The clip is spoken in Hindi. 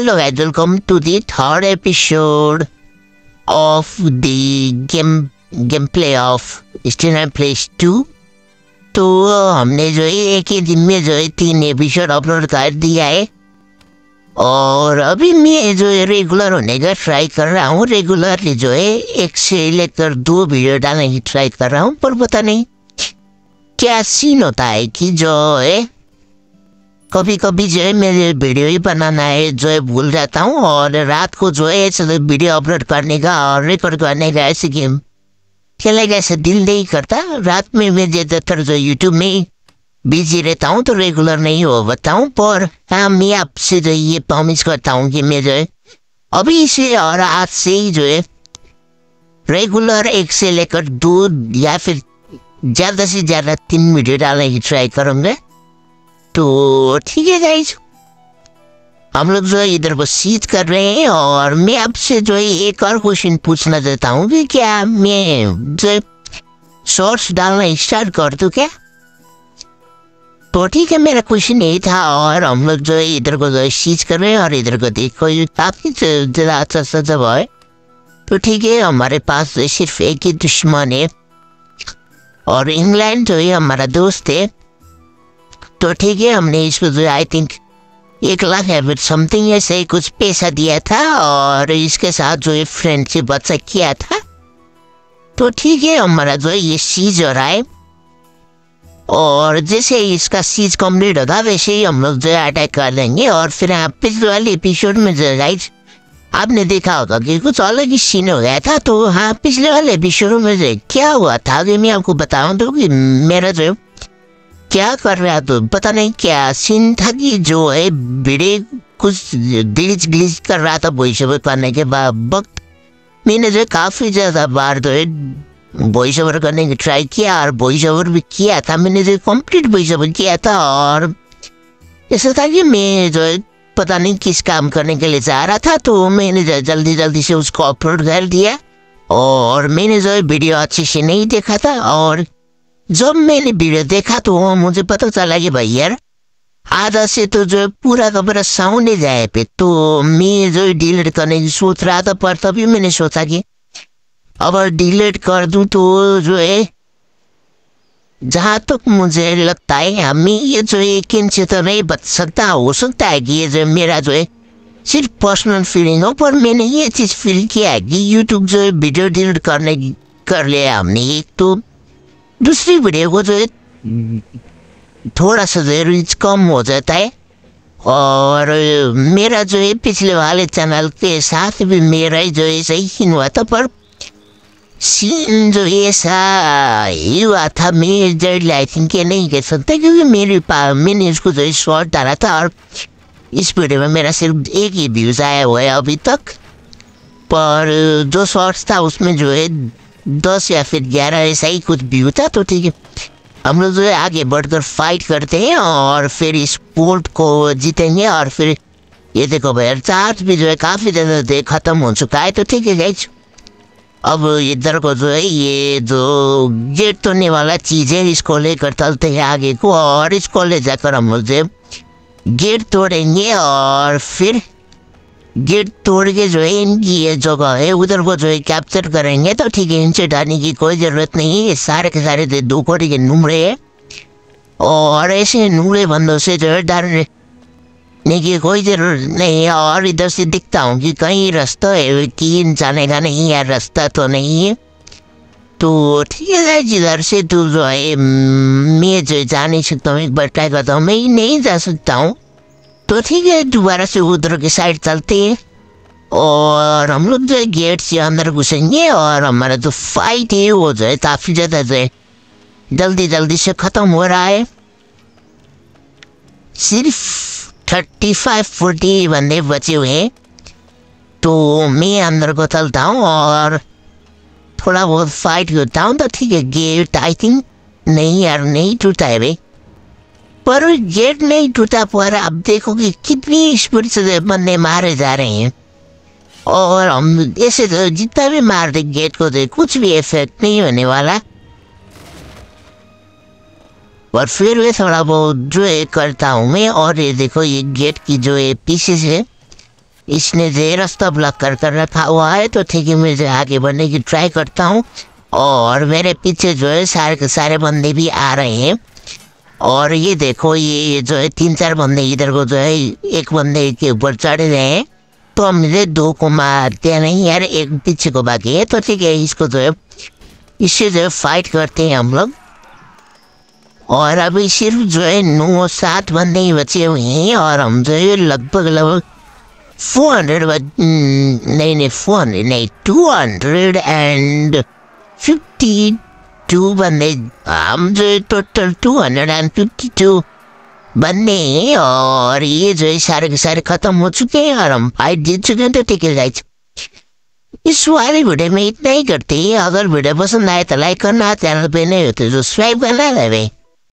Hello guys, welcome to the third episode of the game gameplay of Student Place 2. तो हमने जो है एक ही दिन में जो है तीन एपिसोड अपलोड कर दिया है और अभी मैं जो है रेगुलर होने का ट्राई कर रहा हूँ रेगुलरली जो है एक से लेकर दो वीडियो डालने की ट्राई कर रहा हूँ पर पता नहीं क्या सीन होता है कि जो है कभी कभी जो है मेरे वीडियो ही बनाना है, जो है भूल जाता हूँ और रात को जो है चलो वीडियो अपलोड करने का और रिकॉर्ड करने का ऐसे गेम खेलेगा ऐसे दिल नहीं करता। रात में मैं ज़्यादातर जो यूट्यूब में बिज़ी रहता हूँ तो रेगुलर नहीं हो बताऊँ, पर हाँ मैं आपसे जो ये प्रॉमिस करता हूँ कि मैं जो है अभी से और आज से ही जो है रेगुलर एक से लेकर दो या फिर ज़्यादा से ज़्यादा तीन वीडियो डालने की ट्राई करूँगा। तो ठीक है गाइज़ हम लोग जो है इधर सीट कर रहे हैं और मैं आपसे जो है एक और क्वेश्चन पूछना चाहता हूँ कि क्या मैं जो शॉर्ट्स डालना स्टार्ट कर दूँ क्या? तो ठीक है, मेरा क्वेश्चन यही था और हम लोग जो है इधर को जो है सीज कर रहे हैं और इधर को देखो ये काफ़ी ज़्यादा अच्छा सा जब है। तो ठीक है, हमारे पास सिर्फ़ एक ही दुश्मन है और इंग्लैंड जो है हमारा दोस्त है। तो ठीक है, हमने इसको जो आई थिंक एक लाख है समथिंग ऐसे कुछ पैसा दिया था और इसके साथ जो है फ्रेंडशिप बच्चा किया था। तो ठीक है, हमारा जो ये सीज हो रहा है। और जैसे इसका सीज कंप्लीट होगा, वैसे ही हम लोग जो है अटैक कर लेंगे और फिर आप पिछले वाले एपिसोड में जो गाइज़ आपने देखा होगा कि कुछ अलग ही सीन हो गया था। तो हाँ पिछले वाले एपिसोड में जो क्या हुआ था? अगर मैं आपको बताऊँ तो कि मेरा जो क्या कर रहा तो पता नहीं क्या। कि जो है, भिड़े कुछ ग्लिच ग्लिच कर रहा था वॉइस ओवर करने के बाद वक्त। मैंने जो काफ़ी ज़्यादा बार जो है वॉइस ओवर करने की ट्राई किया और वॉइस ओवर भी किया था। मैंने जो कंप्लीट वॉइस ओवर किया था और ऐसा था कि मैं जो है, पता नहीं किस काम करने के लिए जा रहा था तो मैंने जो, जल्दी जल्दी से उसको अपलोड कर दिया और मैंने जो है, वीडियो अच्छे से नहीं देखा था और जब मैंने वीडियो देखा तो मुझे पता चला कि भाई यार। आधा से तो जो पूरा का ही जाए पे तो मैं जो डिलीट करने की सोच रहा था पर मैंने सोचा कि। अब डिलीट कर दूं तो जो है जहाँ तक मुझे लगता है हमें ये जो है तो नहीं बच सकता हो सकता है कि ये जो मेरा जो सिर्फ पर्सनल फीलिंग हो पर मैंने ये चीज़ फील किया कि यूट्यूब जो है वीडियो डिलीट करने कर लिया हमने एक तो दूसरी वीडियो को जो है थोड़ा सा जो रीच कम हो जाता है। और मेरा जो है, पिछले वाले चैनल के साथ भी मेरा ही जो है, सही सीन हुआ था, पर सीन जो ऐसा ही हुआ था मैं जड़ थिंक ये नहीं कह सकता, क्योंकि मेरे पास मैंने इसको जो है शॉर्ट डाला था, और इस वीडियो में मेरा सिर्फ़ एक ही व्यूज़ आया हुआ है अभी तक। पर जो शॉर्ट्स था, उसमें जो है दस या फिर ग्यारह ऐसा ही कुछ व्यू था तो ठीक है। हम लोग जो है आगे बढ़कर फाइट करते हैं और फिर इस पोर्ट को जीतेंगे और फिर ये देखो भाई चार्ज भी जो है काफ़ी ज़्यादा दे खत्म हो चुका है तो ठीक है गाइज़ अब इधर को जो है ये जो गेट तोड़ने वाला चीज़ है, इसको लेकर चलते हैं आगे को और इसको ले जाकर हम लोग जो गेट तोड़ेंगे और फिर गेट तोड़ के जो है, इनकी ये जगह है, उधर को जो है कैप्चर करेंगे तो ठीक है, इनसे डालने की कोई ज़रूरत नहीं है। सारे के सारे दो कोड़ी के नुमड़े हैं। और ऐसे नुमड़े बंदों से जो है डालने की कोई ज़रूरत नहीं है। और इधर से दिखता हूँ कि कहीं रास्ता है, कि जाने का नहीं है, रास्ता तो नहीं है। तो ठीक है जिधर से तू जो है, मैं जो जा नहीं सकता हूँ, एक बार ट्राई करता हूँ। मैं नहीं जा सकता हूँ। तो ठीक है, दोबारा से उधर के साइड चलते हैं। और हम लोग जो है गेट से अंदर घुसेंगे और हमारा जो फाइट है, वो जो है, काफ़ी ज़्यादा जो है जल्दी जल्दी से ख़त्म हो रहा है। सिर्फ़ थर्टी फाइव फोर्टी बंदे बचे हुए हैं। तो मैं अंदर को चलता हूँ और थोड़ा बहुत फाइट करता हूँ। तो ठीक है गेट आई थिंक नहीं यार, नहीं टूटा है भाई। पर गेट नहीं टूटा पर अब देखो कि कितनी स्पीड से बंदे मारे जा रहे हैं। और हम ऐसे तो जितना भी मार दे, गेट को दे, कुछ भी इफ़ेक्ट नहीं होने वाला। और फिर भी थोड़ा बहुत जो है करता हूँ मैं, और ये देखो, ये गेट की जो है पीसेस है, इसने जो रास्ता ब्लॉक कर कर रखा हुआ है तो ठीक है, मैं जो आगे बढ़ने की ट्राई करता हूँ। और मेरे पीछे जो है सारे के सारे बंदे भी आ रहे हैं। और ये देखो, ये जो है, तीन चार बंदे इधर को जो है, एक बंदे के ऊपर चढ़ रहे हैं। तो हम मुझे दो को मारते नहीं यार, एक पीछे को बाकी है। तो ठीक है, इसको जो है, इससे जो है फाइट करते हैं हम लोग। और अभी सिर्फ़ जो है, नौ, सात बंदे ही बचे हुए हैं, और हम जो है, लगभग लगभग फोर हंड्रेड नहीं नहीं फोर हंड्रेड नहीं two hundred and fifty total two hundred and fifty two. हैं और ये जो है सारे के सारे खत्म हो चुके हैं, और हम फाइट जीत चुके हैं तो ठीक है इस वाले वीडियो में इतना ही करते हैं। अगर वीडियो पसंद आए तो लाइक करना, चैनल पे नहीं होते तो सब्सक्राइब करना, रहे।